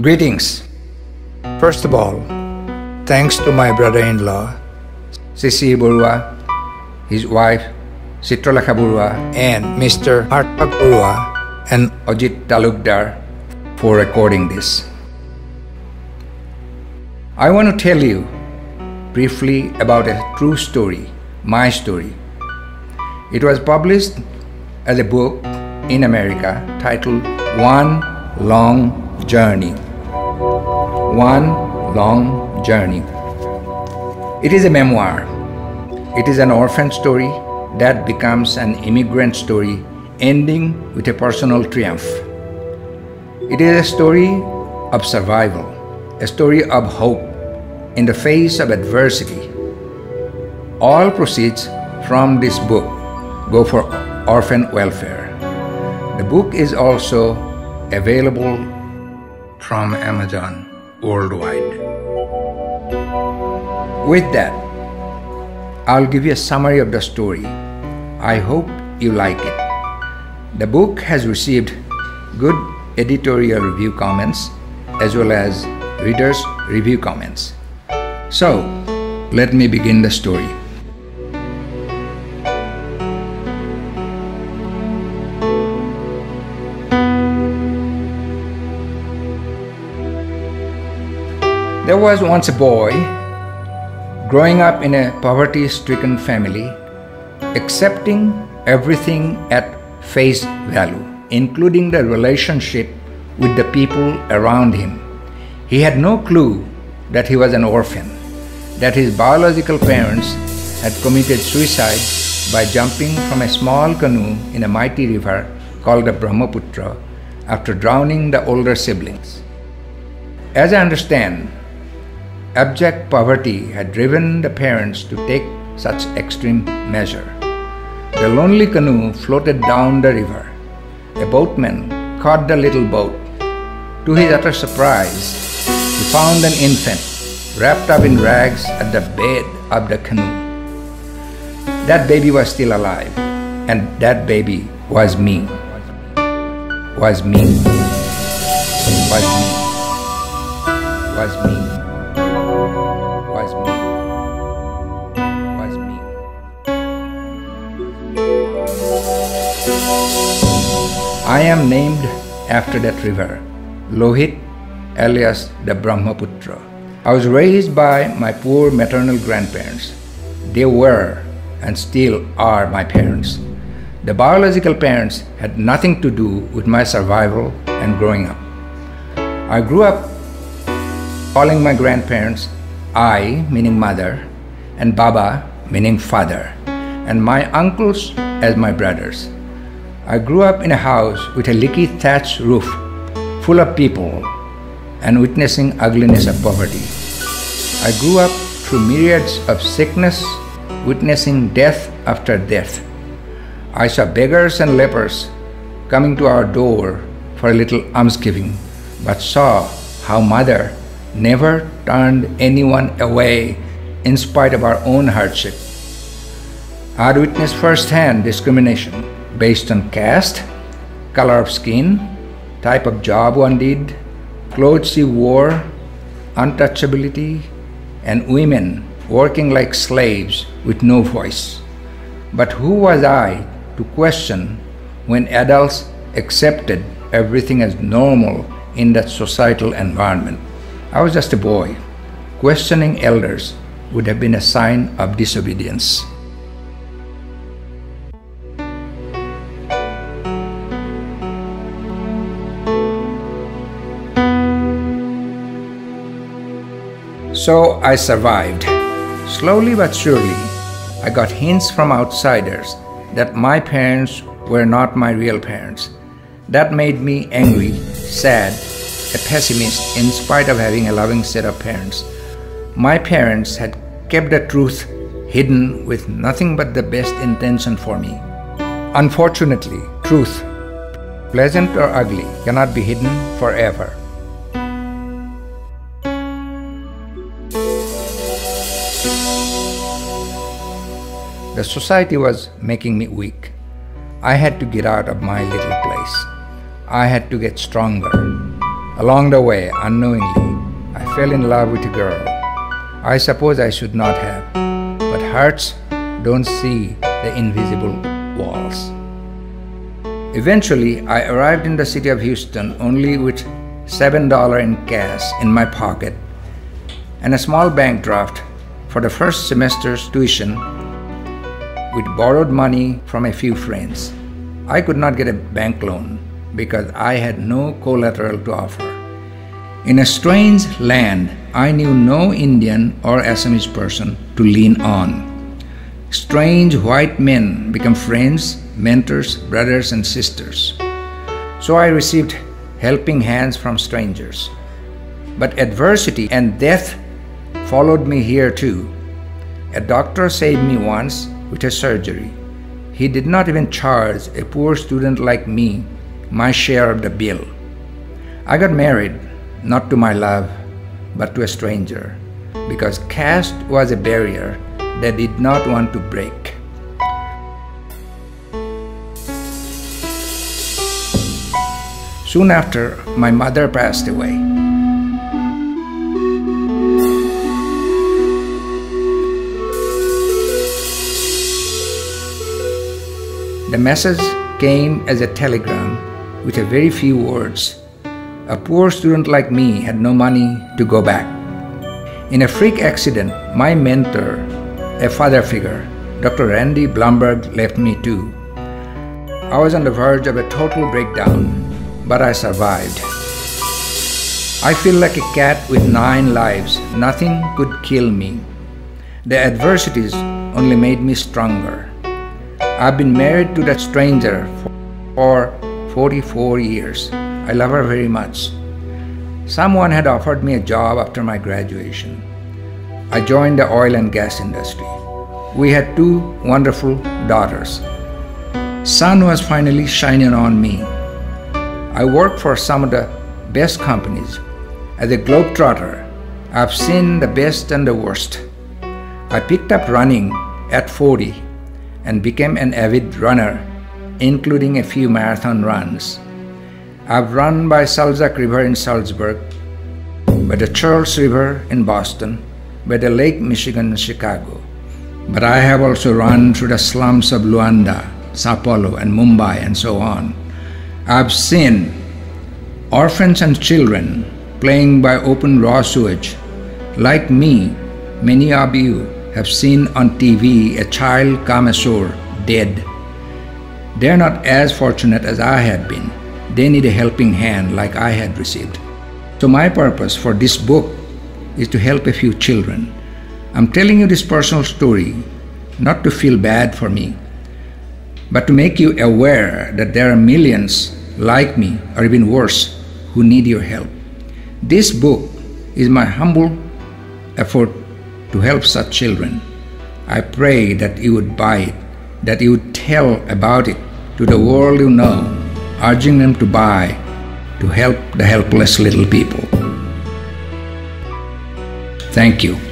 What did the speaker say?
Greetings. First of all, thanks to my brother in law, Sisi Baruah, his wife, Chitralekha Baruah, and Mr. Artak Baruah and Ajit Talukdar for recording this. I want to tell you briefly about a true story, my story. It was published as a book in America titled One Long Journey. One Long Journey. It is a memoir. It is an orphan story that becomes an immigrant story ending with a personal triumph. It is a story of survival, a story of hope in the face of adversity. All proceeds from this book go for orphan welfare. The book is also available from Amazon worldwide. With that, I'll give you a summary of the story. I hope you like it. The book has received good editorial review comments as well as readers' review comments. So, let me begin the story. There was once a boy growing up in a poverty stricken family, accepting everything at face value, including the relationship with the people around him. He had no clue that he was an orphan, that his biological parents had committed suicide by jumping from a small canoe in a mighty river called the Brahmaputra after drowning the older siblings. As I understand, Abject poverty had driven the parents to take such extreme measure. The lonely canoe floated down the river. A boatman caught the little boat. To his utter surprise, he found an infant wrapped up in rags at the bed of the canoe. That baby was still alive, and that baby was me. Was me. Was me. Was me. I am named after that river, Lohit, alias the Brahmaputra. I was raised by my poor maternal grandparents. They were and still are my parents. The biological parents had nothing to do with my survival and growing up. I grew up calling my grandparents I, meaning mother, and Baba, meaning father, and my uncles as my brothers. I grew up in a house with a leaky thatch roof, full of people, and witnessing ugliness of poverty. I grew up through myriads of sickness, witnessing death after death. I saw beggars and lepers coming to our door for a little almsgiving, but saw how mother never turned anyone away in spite of our own hardship. I had witnessed firsthand discrimination based on caste, color of skin, type of job one did, clothes he wore, untouchability, and women working like slaves with no voice. But who was I to question when adults accepted everything as normal in that societal environment? I was just a boy. Questioning elders would have been a sign of disobedience. So I survived. Slowly but surely, I got hints from outsiders that my parents were not my real parents. That made me angry, sad, a pessimist in spite of having a loving set of parents. My parents had kept the truth hidden with nothing but the best intention for me. Unfortunately, truth, pleasant or ugly, cannot be hidden forever. The society was making me weak. I had to get out of my little place. I had to get stronger. Along the way, unknowingly, I fell in love with a girl. I suppose I should not have, but hearts don't see the invisible walls. Eventually, I arrived in the city of Houston only with $7 in cash in my pocket and a small bank draft for the first semester's tuition with borrowed money from a few friends. I could not get a bank loan because I had no collateral to offer. In a strange land, I knew no Indian or Assamese person to lean on. Strange white men become friends, mentors, brothers, and sisters. So I received helping hands from strangers. But adversity and death followed me here too. A doctor saved me once with a surgery. He did not even charge a poor student like me my share of the bill. I got married not to my love, but to a stranger, because caste was a barrier that did not want to break. Soon after, my mother passed away. The message came as a telegram with a very few words. A poor student like me had no money to go back. In a freak accident, my mentor, a father figure, Dr. Randy Blumberg, left me too. I was on the verge of a total breakdown, but I survived. I feel like a cat with nine lives. Nothing could kill me. The adversities only made me stronger. I've been married to that stranger for 44 years. I love her very much. Someone had offered me a job after my graduation. I joined the oil and gas industry. We had two wonderful daughters. Sun was finally shining on me. I worked for some of the best companies. As a globetrotter, I've seen the best and the worst. I picked up running at 40 and became an avid runner, including a few marathon runs. I've run by Salzach River in Salzburg, by the Charles River in Boston, by the Lake Michigan in Chicago. But I have also run through the slums of Luanda, Sao Paulo, and Mumbai, and so on. I've seen orphans and children playing by open raw sewage. Like me, many of you have seen on TV a child come ashore dead. They're not as fortunate as I had been. They need a helping hand like I had received. So, my purpose for this book is to help a few children. I'm telling you this personal story not to feel bad for me, but to make you aware that there are millions like me, or even worse, who need your help. This book is my humble effort to help such children. I pray that you would buy it, that you would tell about it to the world you know, urging them to buy to help the helpless little people. Thank you.